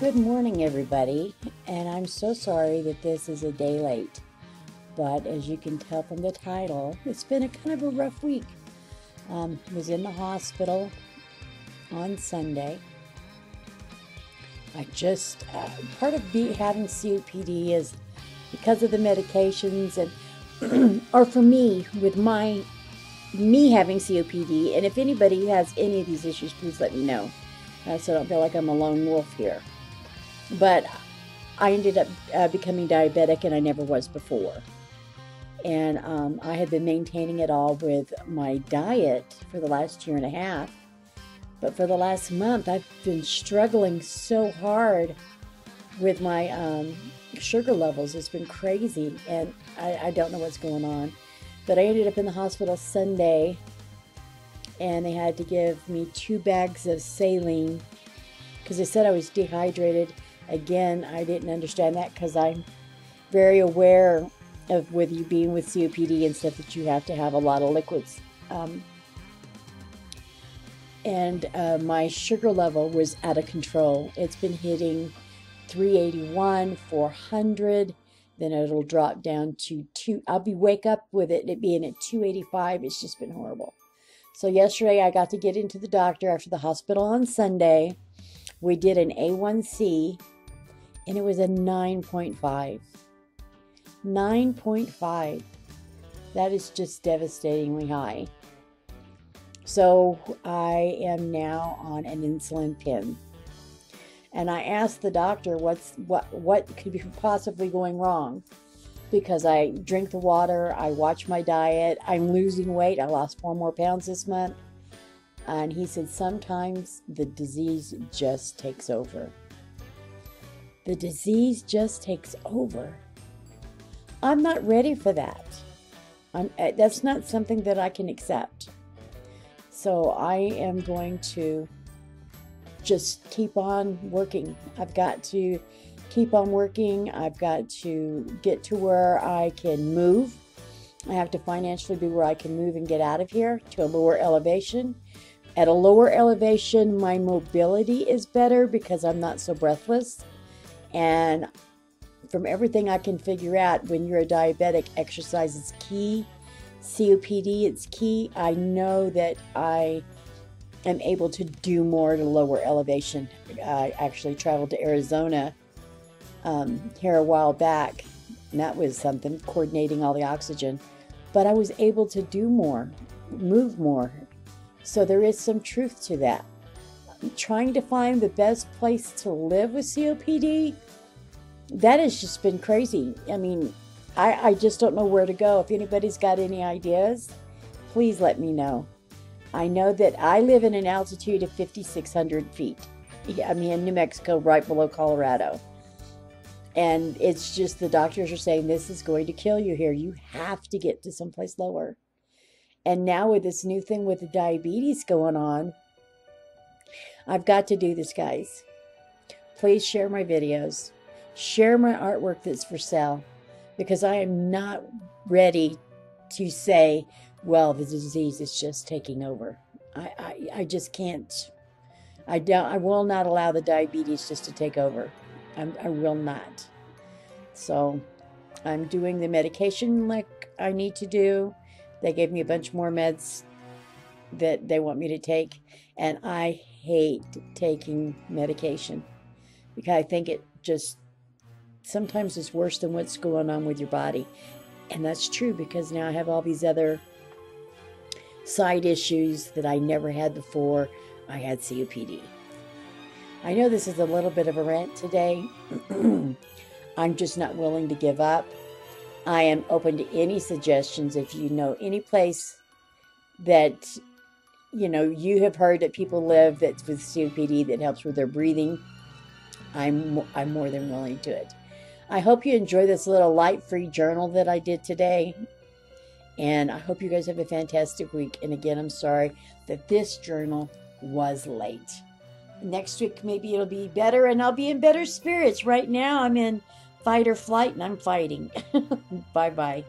Good morning, everybody, and I'm so sorry that this is a day late. But as you can tell from the title, it's been a kind of a rough week. Um, was in the hospital on Sunday. I just uh, part of be, having COPD is because of the medications and or for me with my me having COPD. And if anybody has any of these issues, please let me know, uh, so I don't feel like I'm a lone wolf here. But I ended up uh, becoming diabetic, and I never was before. And um, I had been maintaining it all with my diet for the last year and a half. But for the last month, I've been struggling so hard with my um, sugar levels. It's been crazy, and I, I don't know what's going on. But I ended up in the hospital Sunday, and they had to give me two bags of saline because they said I was dehydrated Again, I didn't understand that because I'm very aware of with you being with COPD and stuff that you have to have a lot of liquids. Um, and uh, my sugar level was out of control. It's been hitting 381, 400, then it'll drop down to two. I'll be wake up with it, it being at 285. It's just been horrible. So yesterday I got to get into the doctor after the hospital on Sunday. We did an A1C and it was a 9.5. 9.5. That is just devastatingly high. So I am now on an insulin pen. And I asked the doctor what's what what could be possibly going wrong because I drink the water, I watch my diet, I'm losing weight. I lost 4 more pounds this month. And he said sometimes the disease just takes over the disease just takes over. I'm not ready for that. I'm, uh, that's not something that I can accept. So I am going to just keep on working. I've got to keep on working. I've got to get to where I can move. I have to financially be where I can move and get out of here to a lower elevation. At a lower elevation, my mobility is better because I'm not so breathless. And from everything I can figure out, when you're a diabetic, exercise is key. COPD, it's key. I know that I am able to do more at a lower elevation. I actually traveled to Arizona um, here a while back, and that was something, coordinating all the oxygen. But I was able to do more, move more. So there is some truth to that trying to find the best place to live with COPD, that has just been crazy. I mean, I, I just don't know where to go. If anybody's got any ideas, please let me know. I know that I live in an altitude of 5,600 feet. I mean, in New Mexico, right below Colorado. And it's just the doctors are saying this is going to kill you here. You have to get to someplace lower. And now with this new thing with the diabetes going on, I've got to do this, guys. Please share my videos. Share my artwork that's for sale because I am not ready to say, well, the disease is just taking over. I, I, I just can't. I don't. I will not allow the diabetes just to take over. I'm, I will not. So, I'm doing the medication like I need to do. They gave me a bunch more meds that they want me to take, and I hate taking medication because I think it just sometimes is worse than what's going on with your body. And that's true because now I have all these other side issues that I never had before I had COPD. I know this is a little bit of a rant today. I'm just not willing to give up. I am open to any suggestions if you know any place that you know, you have heard that people live that's with COPD that helps with their breathing. I'm I'm more than willing to it. I hope you enjoy this little light-free journal that I did today. And I hope you guys have a fantastic week. And again, I'm sorry that this journal was late. Next week, maybe it'll be better and I'll be in better spirits. Right now, I'm in fight or flight and I'm fighting. bye bye.